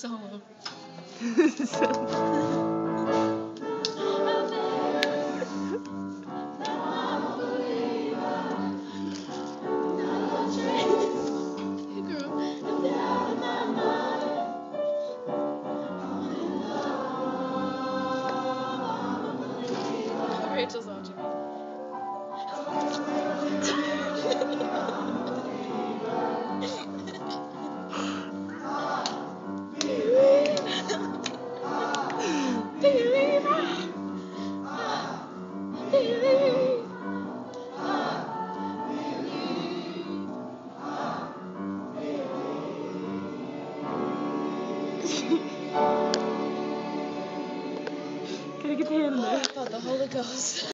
Solo. Rachel's watching me. Kan ik het hinderen? About the Holy Ghost.